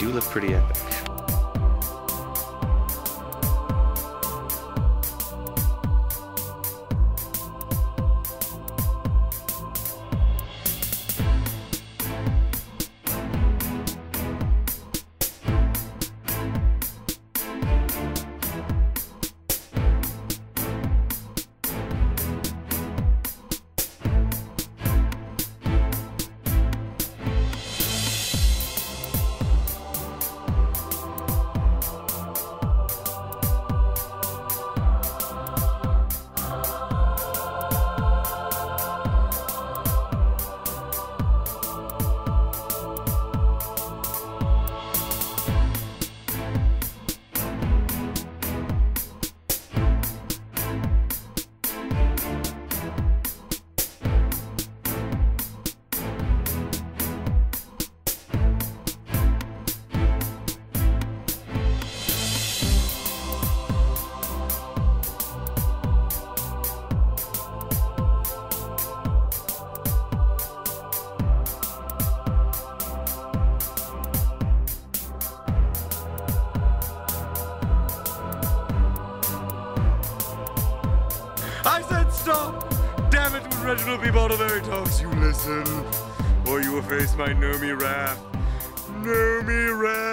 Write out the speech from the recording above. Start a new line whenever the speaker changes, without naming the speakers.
do look pretty epic.
I said stop! Damn it, when Reginald B. Baldoveri talks, you listen, or you will face my Nomi wrath. Nomi wrath!